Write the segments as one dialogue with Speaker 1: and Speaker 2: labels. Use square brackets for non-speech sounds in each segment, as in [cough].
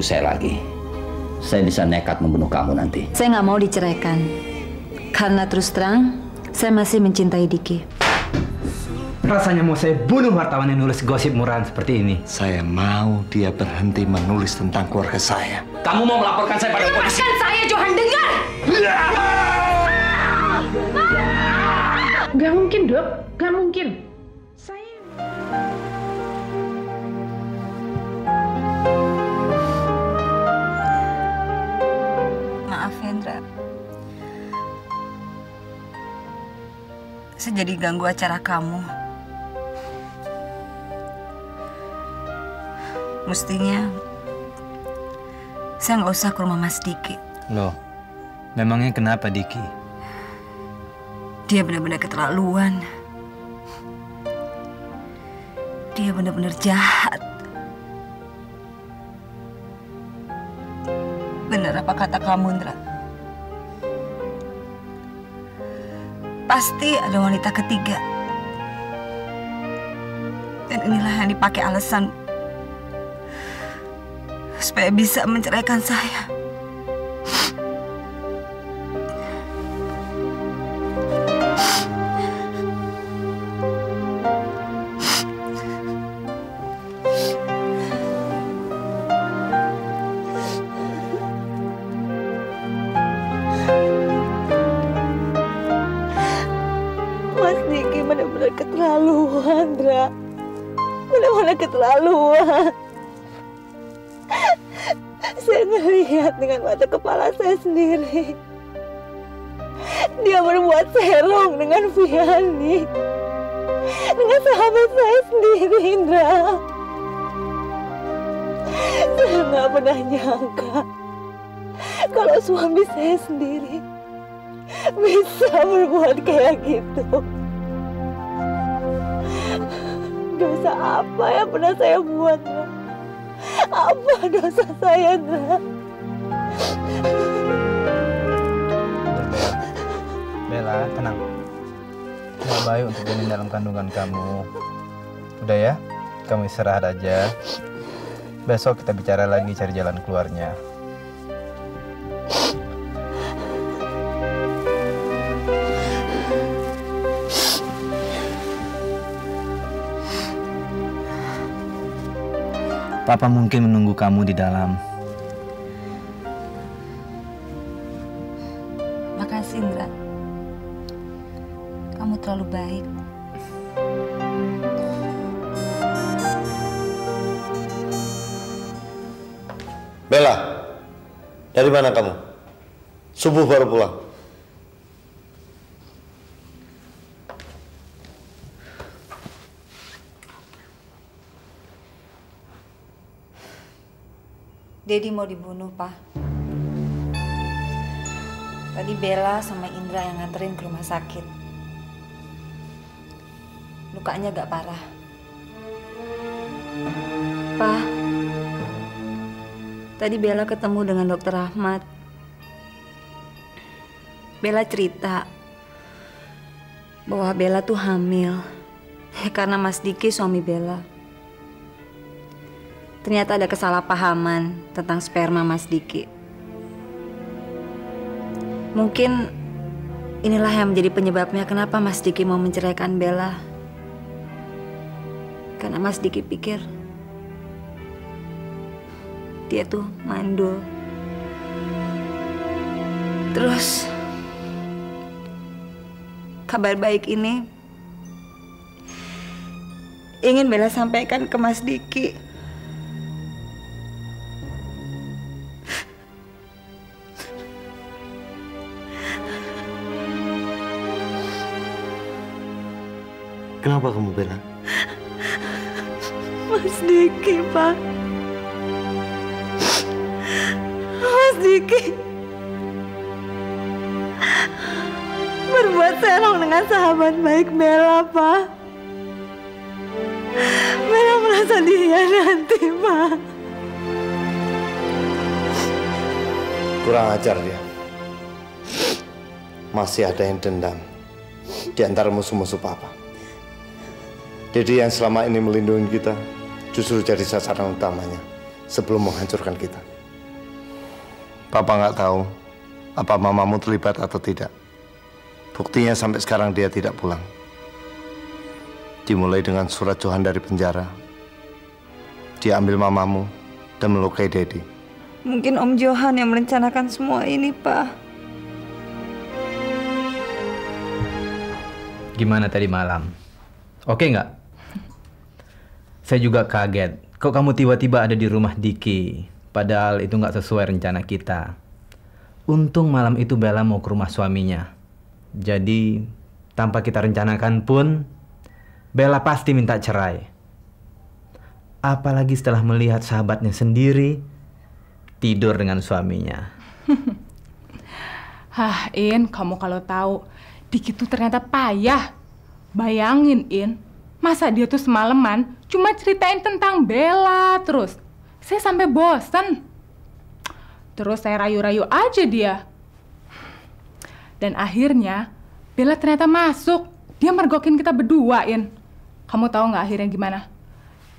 Speaker 1: waktu saya lagi, saya bisa nekat membunuh kamu nanti.
Speaker 2: Saya nggak mau diceraikan. Karena terus terang, saya masih mencintai Diki.
Speaker 3: Rasanya mau saya bunuh wartawan yang nulis gosip murahan seperti ini.
Speaker 4: Saya mau dia berhenti menulis tentang keluarga saya.
Speaker 1: Kamu mau melaporkan saya pada polisi?
Speaker 2: Lepaskan saya, Johan, dengar!
Speaker 5: Gak mungkin, dok. Gak mungkin. Saya
Speaker 2: jadi ganggu acara kamu. Mestinya saya nggak usah ke rumah Mas Diki.
Speaker 3: Loh, memangnya kenapa Diki?
Speaker 2: Dia benar-benar keterlaluan. Dia benar-benar jahat. Benar apa kata kamu, Indra? Pasti ada wanita ketiga. Dan inilah yang dipakai alasan supaya bisa menceraikan saya.
Speaker 6: Suami saya sendiri bisa berbuat kayak gitu. Dosa apa yang pernah saya buat, Dra? Apa dosa saya, Dra?
Speaker 3: Bella, tenang. Nggak baik untuk janin dalam kandungan kamu. Udah ya, kamu istirahat aja. Besok kita bicara lagi cari jalan keluarnya. Papa mungkin menunggu kamu di dalam.
Speaker 2: Makasih, Indra. Kamu terlalu baik.
Speaker 4: Bella, dari mana kamu? Subuh baru pulang.
Speaker 2: Dedi mau dibunuh, Pak. Tadi Bella sama Indra yang nganterin ke rumah sakit. Lukanya gak parah. Pak, tadi Bella ketemu dengan dokter Ahmad. Bella cerita bahwa Bella tuh hamil [laughs] karena Mas Diki suami Bella. Ternyata ada kesalahpahaman tentang sperma Mas Diki. Mungkin inilah yang menjadi penyebabnya kenapa Mas Diki mau menceraikan Bella. Karena Mas Diki pikir dia tuh mandul. Terus kabar baik ini ingin Bella sampaikan ke Mas Diki.
Speaker 4: Kenapa kamu Bella?
Speaker 6: Mas Diki, Pak. Mas Diki. Berbuat serong dengan sahabat baik Bella, Pak. Bella merasa nanti, Pak.
Speaker 4: Kurang ajar dia. Masih ada yang dendam di antara musuh-musuh papa. Jadi yang selama ini melindungi kita justru jadi sasaran utamanya. sebelum menghancurkan kita. Papa nggak tahu apa mamamu terlibat atau tidak. Buktinya sampai sekarang dia tidak pulang. Dimulai dengan surat Johan dari penjara. Dia ambil mamamu dan melukai Dedi.
Speaker 2: Mungkin Om Johan yang merencanakan semua ini, Pak.
Speaker 3: Gimana tadi malam? Oke nggak? Saya juga kaget. Kok kamu tiba-tiba ada di rumah Diki? Padahal itu nggak sesuai rencana kita. Untung malam itu Bella mau ke rumah suaminya. Jadi, tanpa kita rencanakan pun, Bella pasti minta cerai. Apalagi setelah melihat sahabatnya sendiri tidur dengan suaminya. [laughs]
Speaker 5: Hah, In, kamu kalau tahu Diki tuh ternyata payah. Bayangin, In, masa dia tuh semalaman cuma ceritain tentang Bella terus. Saya sampai bosen. Terus saya rayu-rayu aja dia. Dan akhirnya Bella ternyata masuk. Dia mergokin kita berdua, In. Kamu tahu nggak akhirnya gimana?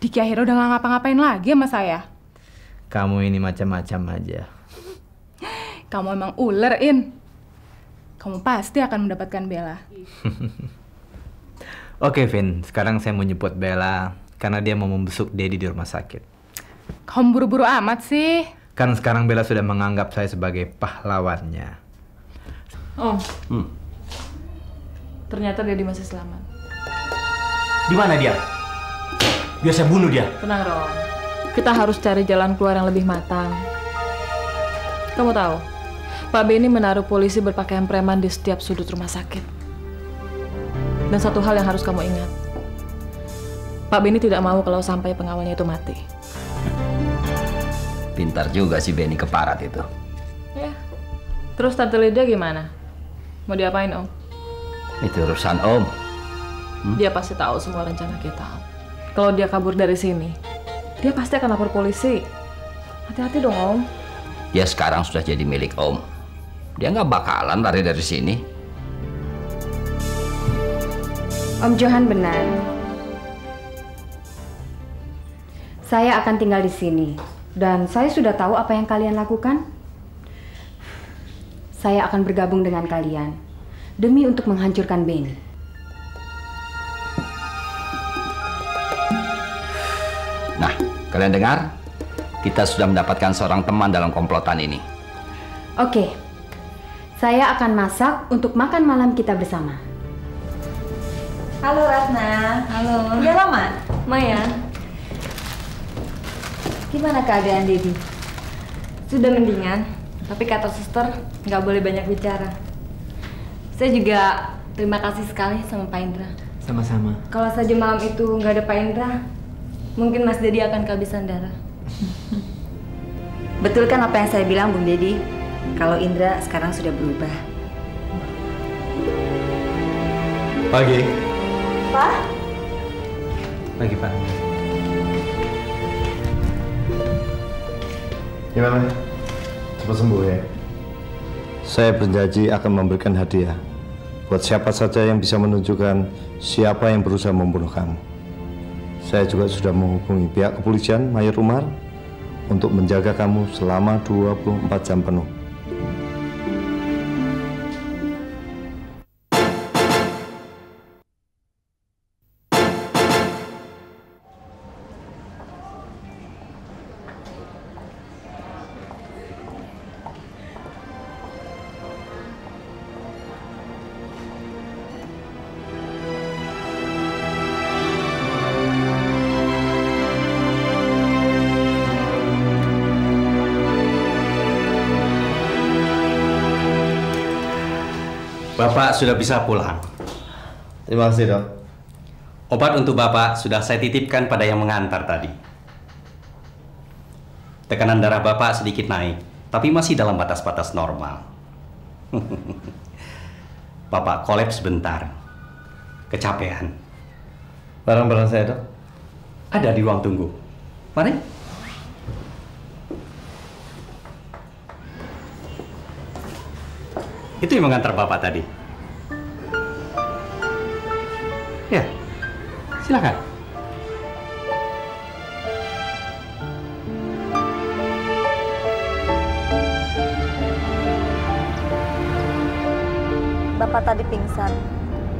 Speaker 5: Diki akhirnya udah nggak ngapa-ngapain lagi sama saya.
Speaker 3: Kamu ini macam-macam aja.
Speaker 5: Kamu emang ular, In. Kamu pasti akan mendapatkan Bella. [laughs]
Speaker 3: Oke, Vin. Sekarang saya mau nyebut Bella karena dia mau membesuk Dedi di rumah sakit.
Speaker 5: Kamu buru-buru amat sih.
Speaker 3: Kan sekarang Bella sudah menganggap saya sebagai pahlawannya.
Speaker 7: Oh,
Speaker 1: Hmm.
Speaker 7: ternyata dia masih selamat.
Speaker 8: Di mana dia? Biar saya bunuh dia.
Speaker 7: Tenang, Ron. Kita harus cari jalan keluar yang lebih matang. Kamu tahu, Pak B ini menaruh polisi berpakaian preman di setiap sudut rumah sakit. Dan satu hal yang harus kamu ingat. Pak B ini tidak mau kalau sampai pengawalnya itu mati.
Speaker 1: Pintar juga si Benny keparat itu.
Speaker 7: Ya. Terus Tante Lydia gimana? Mau diapain, Om?
Speaker 1: Itu urusan Om.
Speaker 7: Dia pasti tahu semua rencana kita. Om. Kalau dia kabur dari sini, dia pasti akan lapor polisi. Hati-hati dong, Om.
Speaker 1: Dia sekarang sudah jadi milik Om. Dia nggak bakalan lari dari sini.
Speaker 2: Om Johan benar. Saya akan tinggal di sini dan saya sudah tahu apa yang kalian lakukan. Saya akan bergabung dengan kalian demi untuk menghancurkan Benny.
Speaker 1: Nah, kalian dengar? Kita sudah mendapatkan seorang teman dalam komplotan ini.
Speaker 2: Oke, saya akan masak untuk makan malam kita bersama. Halo Ratna. Halo. Udah lama?
Speaker 7: Maya,
Speaker 2: Gimana keadaan Dedi?
Speaker 7: sudah mendingan. Tapi kata suster, nggak boleh banyak bicara. Saya juga terima kasih sekali sama Pak Indra.
Speaker 3: Sama-sama.
Speaker 7: Kalau saja malam itu nggak ada Pak Indra, mungkin Mas Dedi akan kehabisan darah. [laughs]
Speaker 2: Betul kan apa yang saya bilang, Bung Dedi? Kalau Indra sekarang sudah berubah.
Speaker 8: Pagi.
Speaker 2: Pak?
Speaker 3: Pagi, Pak.
Speaker 4: Gimana? Cepat sembuh ya. Saya berjanji akan memberikan hadiah buat siapa saja yang bisa menunjukkan siapa yang berusaha membunuh kamu. Saya juga sudah menghubungi pihak kepolisian Mayor Umar untuk menjaga kamu selama 24 jam penuh.
Speaker 8: Bapak sudah bisa pulang.
Speaker 4: Terima kasih dok.
Speaker 8: Obat untuk Bapak sudah saya titipkan pada yang mengantar tadi. Tekanan darah Bapak sedikit naik, tapi masih dalam batas-batas normal. [laughs] Bapak kolaps sebentar. Kecapean.
Speaker 4: Barang-barang saya dok.
Speaker 8: Ada di ruang tunggu. Mari. Itu yang mengantar Bapak tadi. Ya, silakan.
Speaker 6: Bapak tadi pingsan,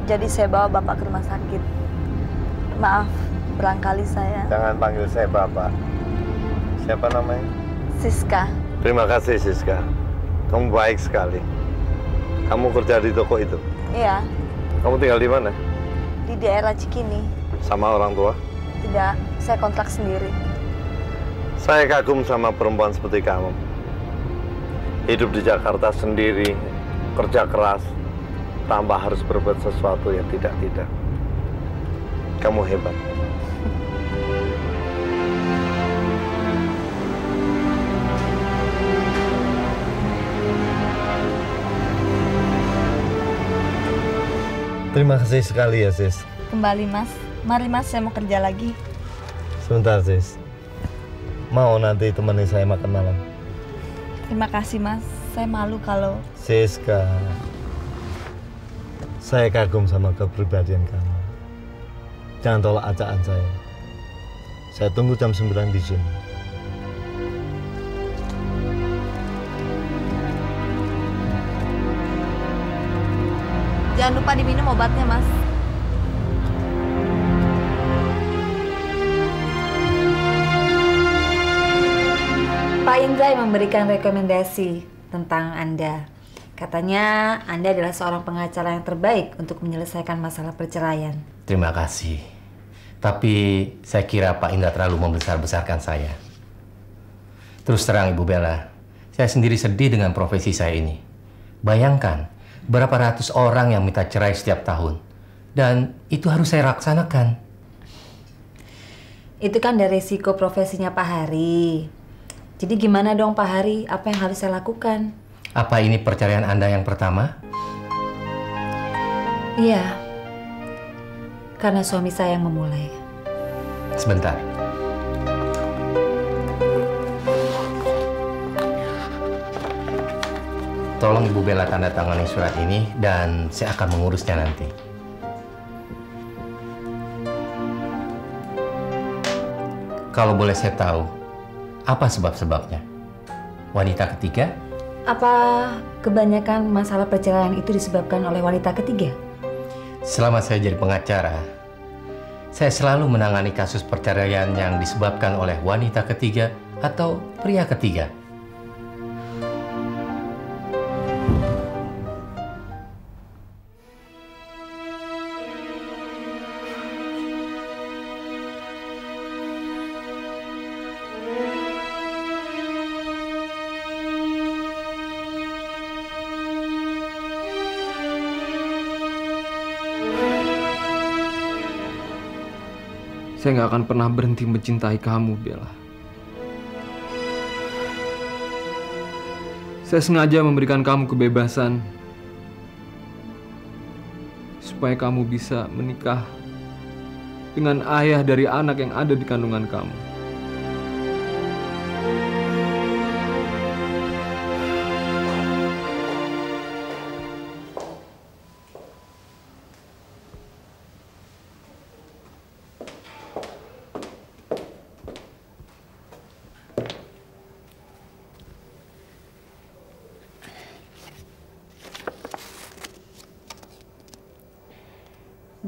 Speaker 6: jadi saya bawa Bapak ke rumah sakit. Maaf, berangkali saya.
Speaker 4: Jangan panggil saya Bapak. Siapa namanya?
Speaker 6: Siska.
Speaker 4: Terima kasih, Siska. Kamu baik sekali. Kamu kerja di toko itu?
Speaker 6: Iya,
Speaker 4: Kamu tinggal di mana?
Speaker 6: di daerah Cikini.
Speaker 4: Sama orang tua?
Speaker 6: Tidak, saya kontrak sendiri.
Speaker 4: Saya kagum sama perempuan seperti kamu. Hidup di Jakarta sendiri, kerja keras, tanpa harus berbuat sesuatu yang tidak-tidak. Kamu hebat. Terima kasih sekali ya, Sis.
Speaker 6: Kembali mas, mari mas saya mau kerja lagi.
Speaker 4: Sebentar, Sis. Mau nanti temani saya makan malam.
Speaker 6: Terima kasih mas, saya malu kalau
Speaker 4: Siska, saya kagum sama kepribadian kamu. Jangan tolak ajakan saya. Saya tunggu jam 9 di sini.
Speaker 6: Jangan lupa diminum obatnya mas.
Speaker 2: Pak Indra yang memberikan rekomendasi tentang Anda. Katanya Anda adalah seorang pengacara yang terbaik untuk menyelesaikan masalah perceraian.
Speaker 9: Terima kasih. Tapi saya kira Pak Indra terlalu membesar-besarkan saya. Terus terang Ibu Bella, saya sendiri sedih dengan profesi saya ini. Bayangkan, berapa ratus orang yang minta cerai setiap tahun. Dan itu harus saya laksanakan.
Speaker 2: Itu kan dari risiko profesinya Pak Hari. Jadi gimana dong Pak Hari? Apa yang harus saya lakukan?
Speaker 9: Apa ini perceraian Anda yang pertama?
Speaker 2: Iya. Karena suami saya yang memulai.
Speaker 9: Sebentar. Tolong Ibu Bella tanda tangani surat ini dan saya akan mengurusnya nanti. Kalau boleh saya tahu, apa sebab-sebabnya? Wanita ketiga?
Speaker 2: Apa kebanyakan masalah perceraian itu disebabkan oleh wanita ketiga?
Speaker 9: Selama saya jadi pengacara, saya selalu menangani kasus perceraian yang disebabkan oleh wanita ketiga atau pria ketiga.
Speaker 10: Saya nggak akan pernah berhenti mencintai kamu, Bella. Saya sengaja memberikan kamu kebebasan supaya kamu bisa menikah dengan ayah dari anak yang ada di kandungan kamu.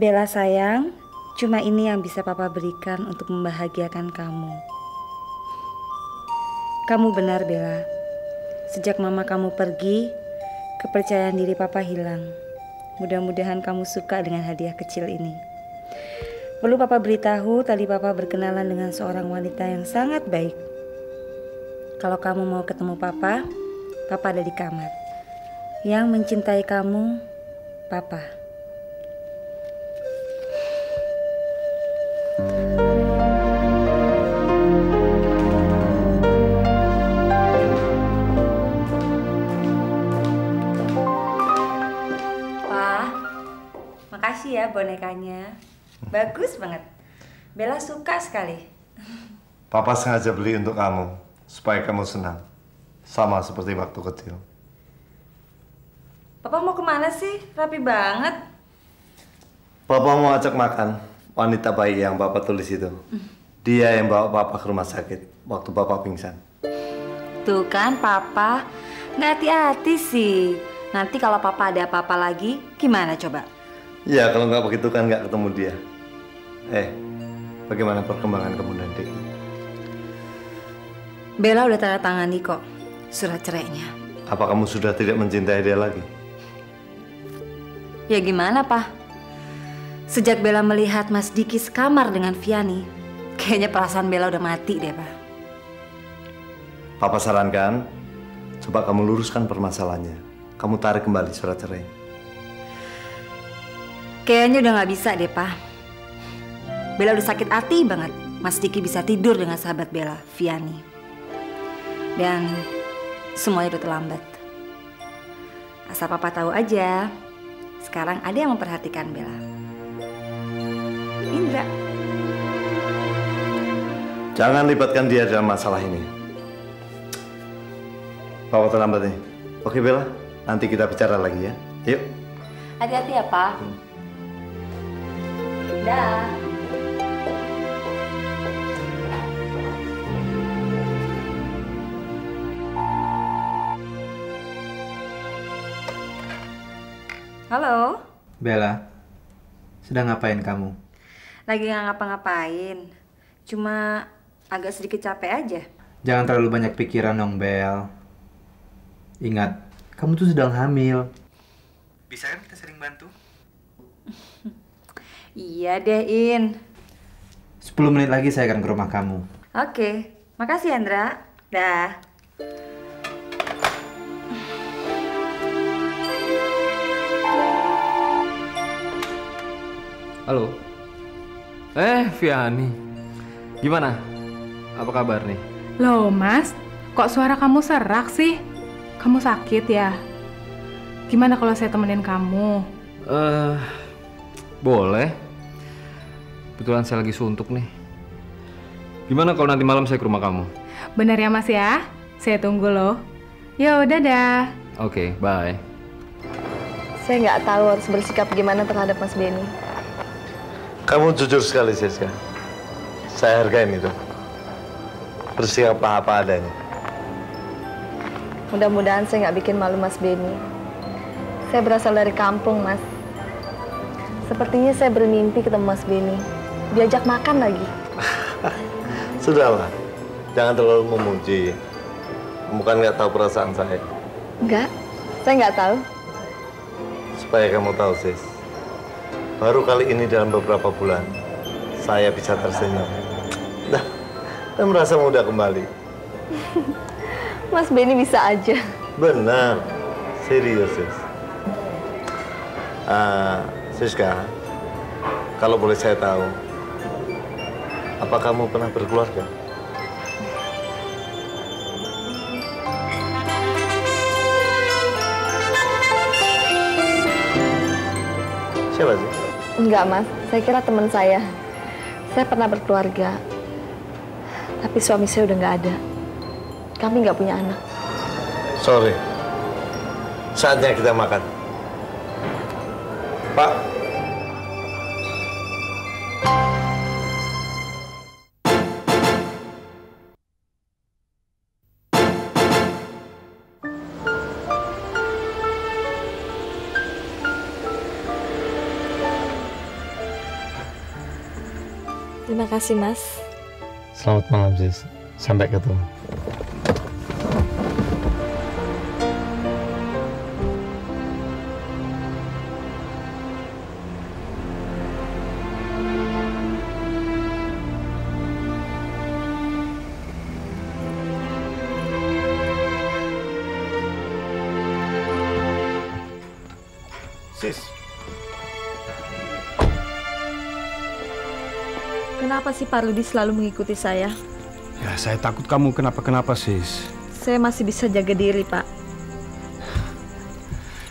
Speaker 2: Bella sayang, cuma ini yang bisa papa berikan untuk membahagiakan kamu. Kamu benar Bella. Sejak mama kamu pergi, kepercayaan diri papa hilang. Mudah-mudahan kamu suka dengan hadiah kecil ini. Perlu papa beritahu, tadi papa berkenalan dengan seorang wanita yang sangat baik. Kalau kamu mau ketemu papa, papa ada di kamar. Yang mencintai kamu, papa. Bagus banget. Bella suka sekali.
Speaker 4: Papa sengaja beli untuk kamu, supaya kamu senang. Sama seperti waktu kecil.
Speaker 2: Papa mau ke mana sih? Rapi banget.
Speaker 4: Papa mau ajak makan wanita baik yang Bapak tulis itu. Dia yang bawa Papa ke rumah sakit waktu Bapak pingsan.
Speaker 2: Tuh kan papa, nggak hati-hati sih. Nanti kalau papa ada apa-apa lagi, gimana coba?
Speaker 4: Ya kalau nggak begitu kan nggak ketemu dia. Eh, bagaimana perkembangan kamu Deki?
Speaker 2: Bella udah tanda tangani kok surat cerainya.
Speaker 4: Apa kamu sudah tidak mencintai dia lagi?
Speaker 2: Ya gimana, Pak? Sejak Bella melihat Mas Diki sekamar dengan Viani, kayaknya perasaan Bella udah mati deh, Pak.
Speaker 4: Papa sarankan, coba kamu luruskan permasalahannya. Kamu tarik kembali surat cerai.
Speaker 2: Kayaknya udah nggak bisa deh, Pak. Bella udah sakit hati banget. Mas Diki bisa tidur dengan sahabat Bella, Viani. Dan semuanya udah terlambat. Asal Papa tahu aja, sekarang ada yang memperhatikan Bella. Indra.
Speaker 4: Jangan libatkan dia dalam masalah ini. Papa terlambat nih. Oke Bella, nanti kita bicara lagi ya. Yuk.
Speaker 2: Hati-hati ya, Pak. Dah. Halo,
Speaker 3: Bella, sedang ngapain kamu?
Speaker 2: lagi nggak ngapa-ngapain. Cuma agak sedikit capek aja.
Speaker 3: Jangan terlalu banyak pikiran dong, Bel. Ingat, kamu tuh sedang hamil. Bisa kan kita sering bantu? [laughs]
Speaker 2: Iya deh, In.
Speaker 3: 10 menit lagi saya akan ke rumah kamu.
Speaker 2: Oke, makasih Andra. Dah.
Speaker 10: Halo. Eh, Viani. Gimana? Apa kabar nih?
Speaker 5: Loh, Mas, kok suara kamu serak sih? Kamu sakit ya? Gimana kalau saya temenin kamu?
Speaker 10: Eh, boleh. Kebetulan saya lagi suntuk nih. Gimana kalau nanti malam saya ke rumah kamu?
Speaker 5: Bener ya, Mas ya? Saya tunggu loh. Ya udah dah.
Speaker 10: Oke, bye.
Speaker 11: Saya nggak tahu harus bersikap gimana terhadap Mas Benny.
Speaker 4: Kamu jujur sekali Siska. Saya hargain itu. Bersikap apa adanya.
Speaker 11: Mudah-mudahan saya nggak bikin malu Mas Benny. Saya berasal dari kampung, Mas. Sepertinya saya bermimpi ketemu Mas Benny. Diajak makan lagi. [laughs]
Speaker 4: Sudahlah, jangan terlalu memuji. Kamu kan nggak tahu perasaan saya.
Speaker 11: Enggak, saya nggak tahu.
Speaker 4: Supaya kamu tahu, Sis. Baru kali ini dalam beberapa bulan, saya bisa tersenyum. Nah, dan merasa muda kembali. [laughs]
Speaker 11: Mas Benny bisa aja.
Speaker 4: Benar, serius, Sis. Ah, Siska, kalau boleh saya tahu, apa kamu pernah berkeluarga? Siapa sih?
Speaker 11: Enggak, Mas. Saya kira teman saya. Saya pernah berkeluarga. Tapi suami saya udah nggak ada. Kami nggak punya anak.
Speaker 4: Sorry. Saatnya kita makan. Pak.
Speaker 11: Kasih, Mas.
Speaker 3: Selamat malam, Sis. Sampai ketemu.
Speaker 11: Kenapa sih Pak Rudi selalu mengikuti saya?
Speaker 12: Ya, saya takut kamu kenapa-kenapa, sis.
Speaker 11: Saya masih bisa jaga diri, Pak.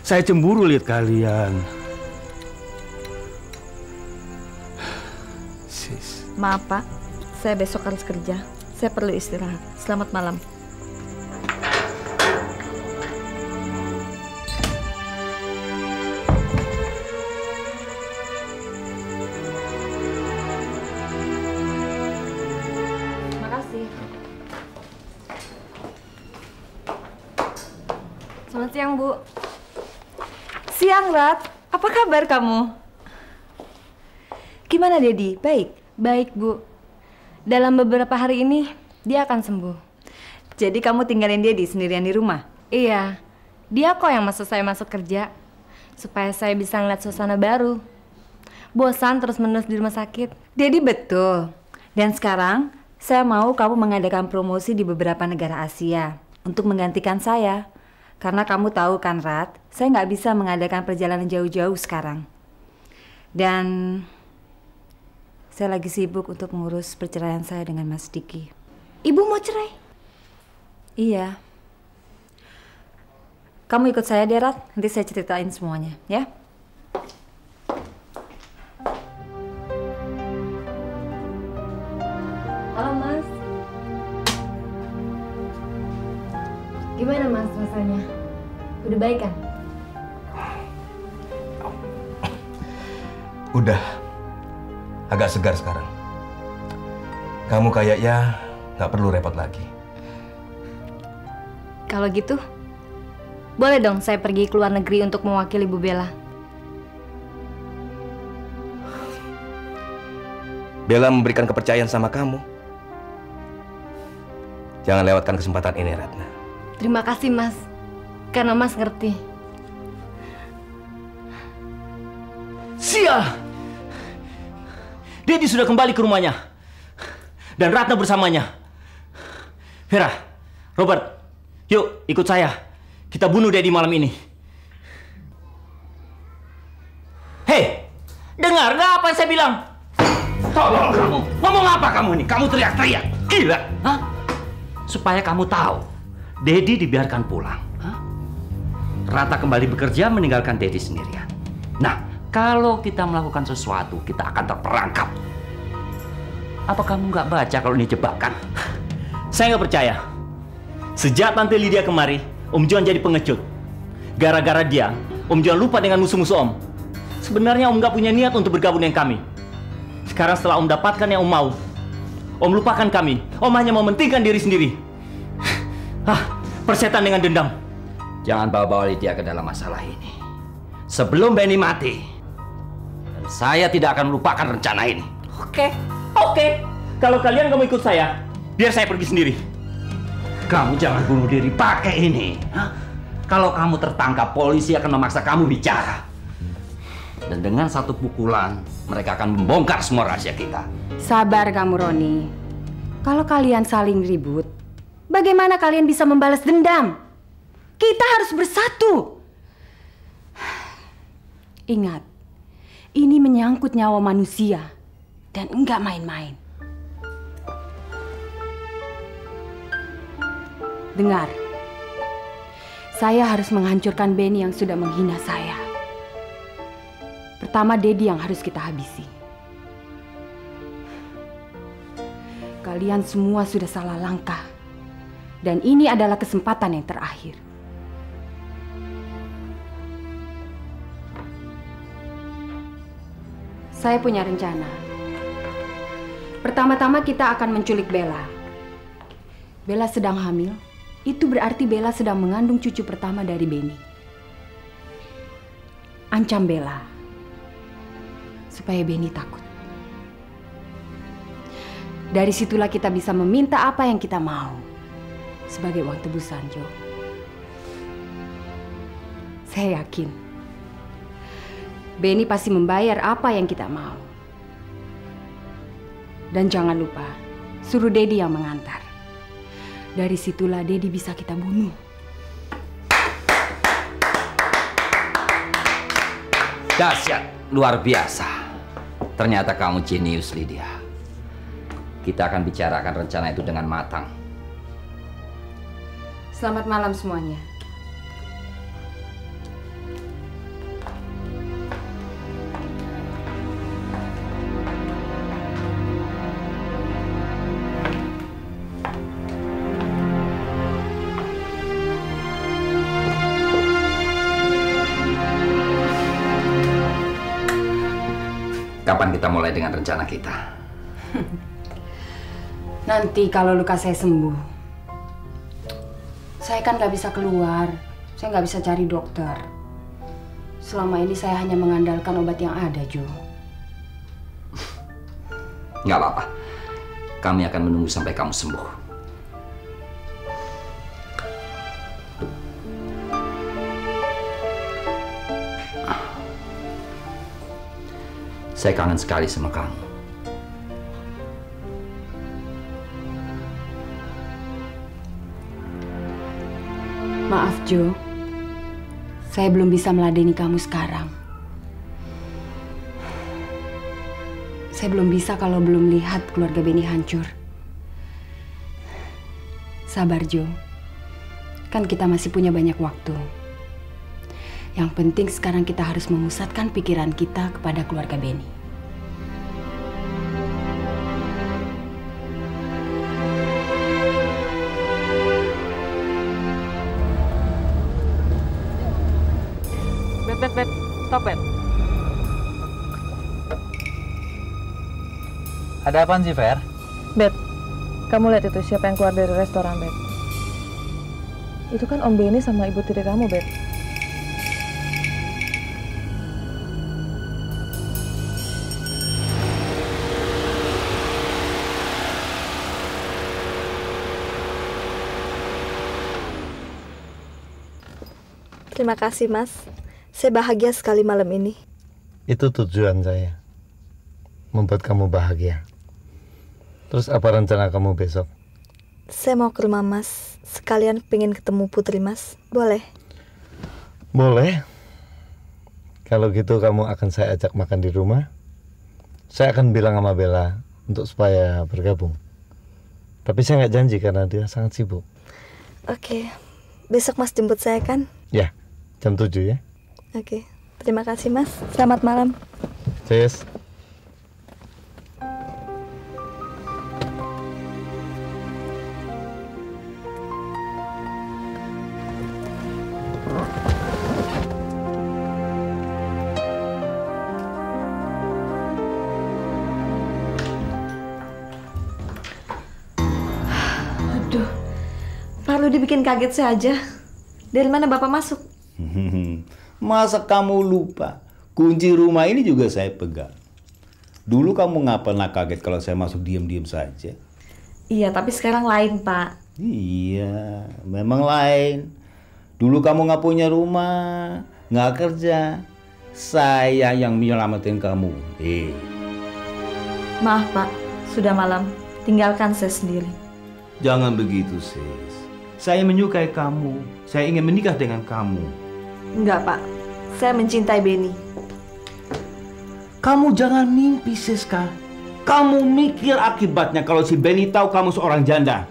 Speaker 12: Saya cemburu lihat kalian. Sis,
Speaker 11: Maaf, Pak. Saya besok harus kerja. Saya perlu istirahat. Selamat malam.
Speaker 13: Kabar kamu? Gimana, Dedi? Baik?
Speaker 14: Baik, Bu. Dalam beberapa hari ini, dia akan sembuh.
Speaker 13: Jadi kamu tinggalin Dedi sendirian di rumah?
Speaker 14: Iya. Dia kok yang masuk saya masuk kerja. Supaya saya bisa ngeliat suasana baru. Bosan terus-menerus di rumah sakit.
Speaker 13: Dedi betul. Dan sekarang, saya mau kamu mengadakan promosi di beberapa negara Asia untuk menggantikan saya. Karena kamu tahu kan, Rat, saya nggak bisa mengadakan perjalanan jauh-jauh sekarang. Dan saya lagi sibuk untuk mengurus perceraian saya dengan Mas Diki.
Speaker 14: Ibu mau cerai?
Speaker 13: Iya. Kamu ikut saya deh, Rat. Nanti saya ceritain semuanya, ya.
Speaker 14: Udah baik kan?
Speaker 15: Udah. Agak segar sekarang. Kamu kayaknya nggak perlu repot lagi.
Speaker 14: Kalau gitu, boleh dong saya pergi ke luar negeri untuk mewakili Bu Bella.
Speaker 15: Bella memberikan kepercayaan sama kamu. Jangan lewatkan kesempatan ini, Ratna.
Speaker 14: Terima kasih, Mas. Karena Mas ngerti.
Speaker 16: Sial! Dedi sudah kembali ke rumahnya. Dan Ratna bersamanya. Vera, Robert, yuk ikut saya. Kita bunuh Dedi malam ini. Hei, dengar nggak apa yang saya bilang? Tolong kamu, ngomong apa kamu ini? Kamu teriak-teriak, gila? Hah? Supaya kamu tahu, Dedi dibiarkan pulang. Rata kembali bekerja meninggalkan Dedi sendirian. Nah, kalau kita melakukan sesuatu, kita akan terperangkap. Apa kamu nggak baca kalau ini jebakan? [laughs] Saya nggak percaya. Sejak Tante Lydia kemari, Om John jadi pengecut. Gara-gara dia, Om John lupa dengan musuh-musuh Om. Sebenarnya Om nggak punya niat untuk bergabung dengan kami. Sekarang setelah Om dapatkan yang Om mau, Om lupakan kami. Om hanya mementingkan diri sendiri. Hah, [sighs] persetan dengan dendam.
Speaker 1: Jangan bawa-bawa Lydia ke dalam masalah ini. Sebelum Benny mati, dan saya tidak akan melupakan rencana ini.
Speaker 16: Oke, oke. Kalau kalian nggak mau ikut saya, biar saya pergi sendiri.
Speaker 1: Kamu jangan bunuh diri pakai ini. Hah? Kalau kamu tertangkap, polisi akan memaksa kamu bicara. Dan dengan satu pukulan, mereka akan membongkar semua rahasia kita.
Speaker 13: Sabar kamu, Roni. Kalau kalian saling ribut, bagaimana kalian bisa membalas dendam? Kita harus bersatu. Ingat, ini menyangkut nyawa manusia dan enggak main-main. Dengar, saya harus menghancurkan Benny yang sudah menghina saya. Pertama Dedi yang harus kita habisi. Kalian semua sudah salah langkah. Dan ini adalah kesempatan yang terakhir. Saya punya rencana. Pertama-tama kita akan menculik Bella. Bella sedang hamil, itu berarti Bella sedang mengandung cucu pertama dari Benny. Ancam Bella supaya Benny takut. Dari situlah kita bisa meminta apa yang kita mau sebagai uang tebusan, Jo. Saya yakin Benny pasti membayar apa yang kita mau. Dan jangan lupa, suruh Dedi yang mengantar. Dari situlah Dedi bisa kita bunuh.
Speaker 1: Dahsyat, luar biasa. Ternyata kamu jenius, Lydia. Kita akan bicarakan rencana itu dengan matang.
Speaker 13: Selamat malam semuanya.
Speaker 1: Rencana kita? [laughs]
Speaker 13: Nanti kalau luka saya sembuh, saya kan nggak bisa keluar, saya nggak bisa cari dokter. Selama ini saya hanya mengandalkan obat yang ada, Jo.
Speaker 1: Nggak apa-apa. Kami akan menunggu sampai kamu sembuh. Saya kangen sekali sama kamu.
Speaker 13: Maaf, Jo. Saya belum bisa meladeni kamu sekarang. Saya belum bisa kalau belum lihat keluarga Beni hancur. Sabar, Jo. Kan kita masih punya banyak waktu. Yang penting sekarang kita harus memusatkan pikiran kita kepada keluarga Beni.
Speaker 3: Ada apaan sih, Fer?
Speaker 7: Bet, kamu lihat itu siapa yang keluar dari restoran, Bet? Itu kan Om Benny sama ibu tiri kamu, Bet.
Speaker 11: Terima kasih, Mas. Saya bahagia sekali malam ini.
Speaker 4: Itu tujuan saya. Membuat kamu bahagia. Terus apa rencana kamu besok?
Speaker 11: Saya mau ke rumah Mas. Sekalian pengen ketemu Putri, Mas. Boleh?
Speaker 4: Boleh. Kalau gitu kamu akan saya ajak makan di rumah. Saya akan bilang sama Bella untuk supaya bergabung. Tapi saya nggak janji karena dia sangat sibuk.
Speaker 11: Oke. Besok Mas jemput saya kan?
Speaker 4: Ya, jam 7 ya.
Speaker 11: Oke. Terima kasih, Mas. Selamat malam.
Speaker 4: Cheers.
Speaker 11: Dibikin kaget saja. Dari mana Bapak masuk? [laughs]
Speaker 17: Masa kamu lupa? Kunci rumah ini juga saya pegang. Dulu kamu nggak pernah kaget kalau saya masuk diam-diam saja.
Speaker 11: Iya, tapi sekarang lain, Pak.
Speaker 17: Iya, memang lain. Dulu kamu nggak punya rumah, nggak kerja. Saya yang menyelamatin kamu. Eh,
Speaker 11: Maaf, Pak. Sudah malam. Tinggalkan saya sendiri.
Speaker 17: jangan begitu, sis. Saya menyukai kamu. Saya ingin menikah dengan kamu.
Speaker 11: Enggak, Pak. Saya mencintai Benny.
Speaker 17: Kamu jangan mimpi, Siska. Kamu mikir akibatnya kalau si Benny tahu kamu seorang janda.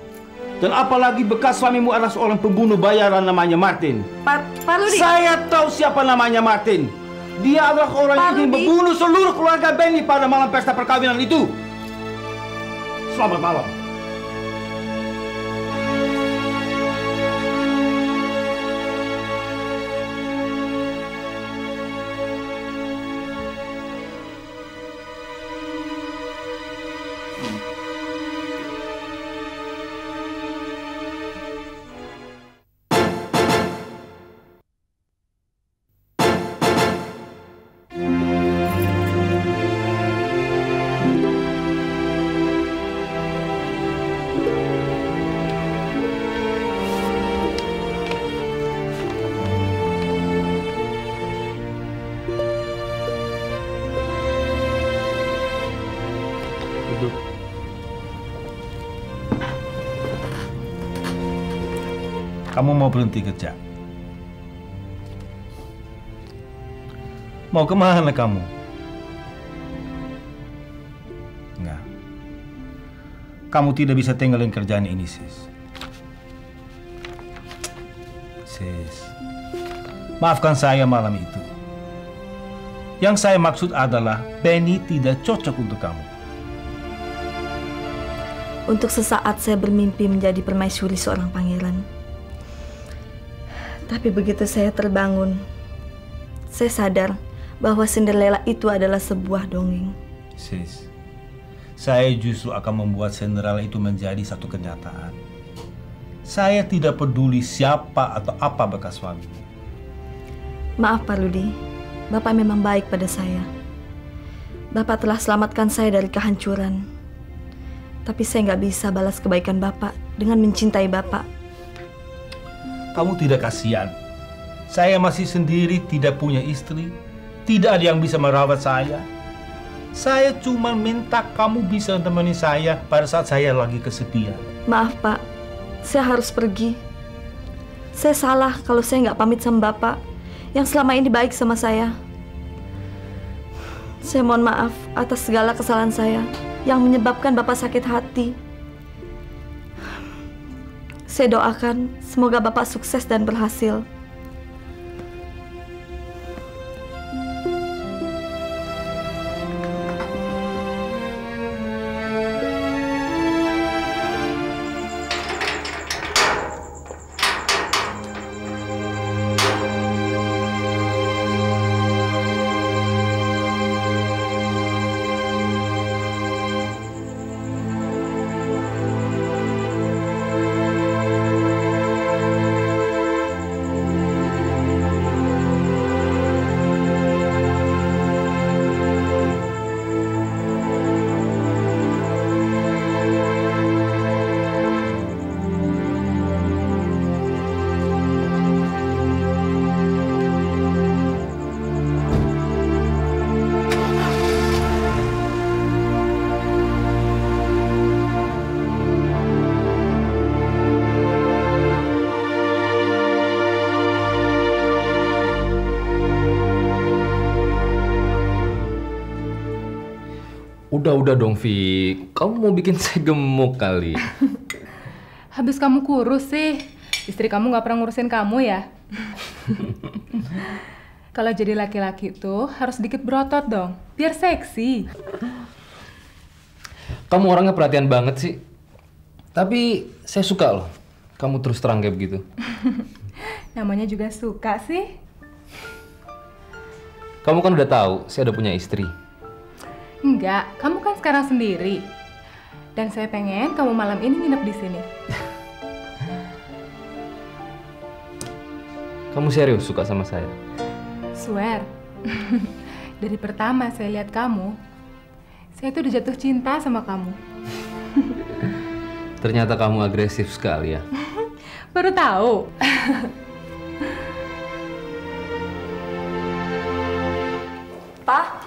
Speaker 17: Dan apalagi bekas suamimu adalah seorang pembunuh bayaran namanya Martin.
Speaker 11: Pak, Pak Rudi.
Speaker 17: Saya tahu siapa namanya Martin. Dia adalah orang yang ingin membunuh seluruh keluarga Benny pada malam pesta perkawinan itu. Selamat malam.
Speaker 3: Mm.
Speaker 17: Kamu mau berhenti kerja? Mau ke mana kamu? Enggak. Kamu tidak bisa tinggalin kerjaan ini, sis. Sis, maafkan saya malam itu. Yang saya maksud adalah Benny tidak cocok untuk kamu.
Speaker 11: Untuk sesaat saya bermimpi menjadi permaisuri seorang pangeran. Tapi begitu saya terbangun, saya sadar bahwa Cinderella itu adalah sebuah dongeng.
Speaker 17: Sis, saya justru akan membuat Cinderella itu menjadi satu kenyataan. Saya tidak peduli siapa atau apa bekas suami.
Speaker 11: Maaf Pak Rudi, Bapak memang baik pada saya. Bapak telah selamatkan saya dari kehancuran. Tapi saya nggak bisa balas kebaikan Bapak dengan mencintai Bapak.
Speaker 17: Kamu tidak kasihan. Saya masih sendiri, tidak punya istri. Tidak ada yang bisa merawat saya. Saya cuma minta kamu bisa temani saya pada saat saya lagi kesepian.
Speaker 11: Maaf Pak, saya harus pergi. Saya salah kalau saya nggak pamit sama Bapak yang selama ini baik sama saya. Saya mohon maaf atas segala kesalahan saya yang menyebabkan Bapak sakit hati. Saya doakan semoga Bapak sukses dan berhasil.
Speaker 10: Udah, udah dong, Vi. Kamu mau bikin [laughs] saya gemuk kali.
Speaker 5: Habis kamu kurus sih. Istri kamu nggak pernah ngurusin kamu ya? [laughs] Kalau jadi laki-laki tuh harus sedikit berotot dong, biar seksi.
Speaker 10: Kamu orangnya perhatian banget sih. Tapi saya suka loh. Kamu terus terang kayak begitu. [laughs]
Speaker 5: Namanya juga suka sih.
Speaker 10: Kamu kan udah tahu, saya udah punya istri.
Speaker 5: Enggak, kamu kan sekarang sendiri. Dan saya pengen kamu malam ini nginep di sini.
Speaker 10: Kamu serius suka sama saya?
Speaker 5: Swear. [laughs] Dari pertama saya lihat kamu, saya tuh udah jatuh cinta sama kamu. [laughs]
Speaker 10: Ternyata kamu agresif sekali ya. [laughs]
Speaker 5: Baru tahu.
Speaker 2: Pak,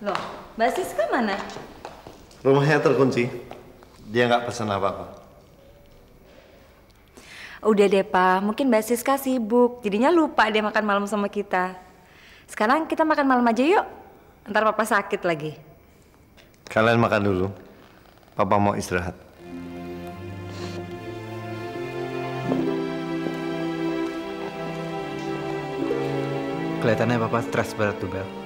Speaker 2: Loh, Mbak Siska mana?
Speaker 4: Rumahnya terkunci. Dia nggak pesan apa-apa.
Speaker 2: Udah deh Pak, mungkin Mbak Siska sibuk, jadinya lupa dia makan malam sama kita. Sekarang kita makan malam aja yuk, ntar Papa sakit lagi.
Speaker 4: Kalian makan dulu. Papa mau istirahat.
Speaker 3: Kelihatannya Papa stres berat tuh, Bel.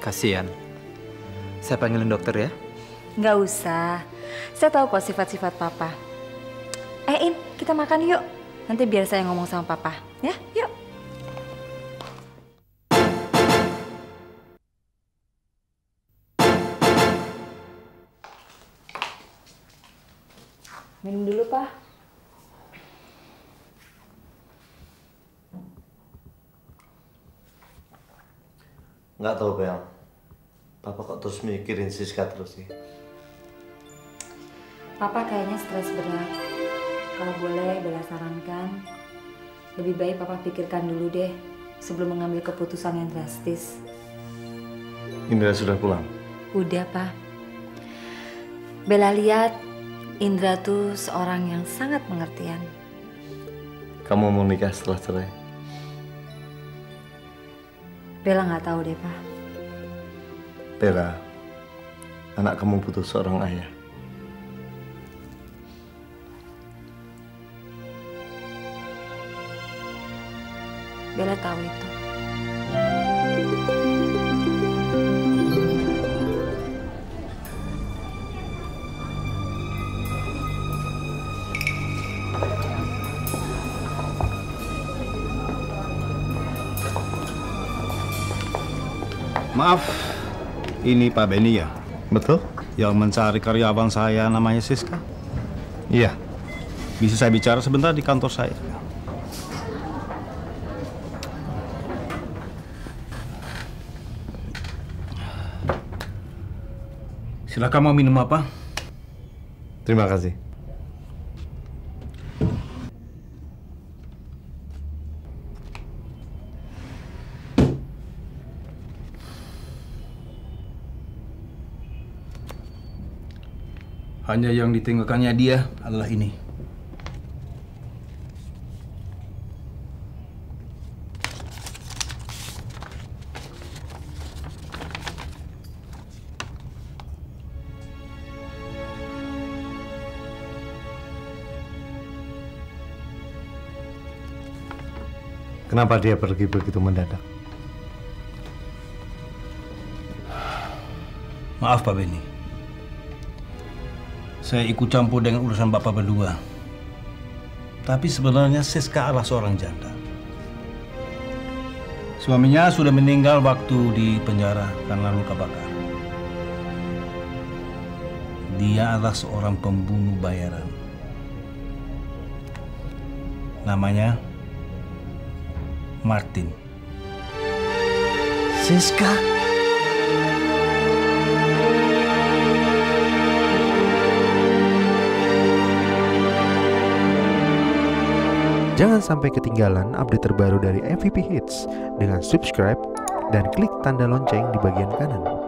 Speaker 3: Kasian. Saya panggilin dokter ya.
Speaker 2: Nggak usah, saya tahu kok sifat-sifat Papa. Eh In, kita makan yuk. Nanti biar saya ngomong sama Papa, ya? Yuk. Minum dulu, Pak.
Speaker 4: Nggak tahu, Bel. Papa kok terus mikirin Siska terus sih?
Speaker 2: Papa kayaknya stres berat. Kalau boleh Bella sarankan, lebih baik Papa pikirkan dulu deh sebelum mengambil keputusan yang drastis.
Speaker 4: Indra sudah pulang.
Speaker 2: Udah, Pak. Bella lihat Indra tuh seorang yang sangat pengertian.
Speaker 4: Kamu mau nikah setelah cerai?
Speaker 2: Bella nggak tahu deh, Pak.
Speaker 4: Bella, anak kamu butuh seorang ayah.
Speaker 2: Bella tahu itu.
Speaker 17: Maaf, ini Pak Beni ya?
Speaker 4: Betul.
Speaker 17: Yang mencari karyawan saya namanya Siska?
Speaker 4: Iya.
Speaker 17: Bisa saya bicara sebentar di kantor saya? Silakan mau minum apa?
Speaker 4: Terima kasih.
Speaker 17: Hanya yang ditinggalkannya dia adalah ini.
Speaker 4: Kenapa dia pergi begitu mendadak?
Speaker 17: Maaf Pak Beni. Saya ikut campur dengan urusan Bapak berdua. Tapi sebenarnya Siska adalah seorang janda. Suaminya sudah meninggal waktu di penjara karena luka bakar. Dia adalah seorang pembunuh bayaran. Namanya Martin.
Speaker 4: Siska?
Speaker 18: Jangan sampai ketinggalan update terbaru dari MVP Hits dengan subscribe dan klik tanda lonceng di bagian kanan.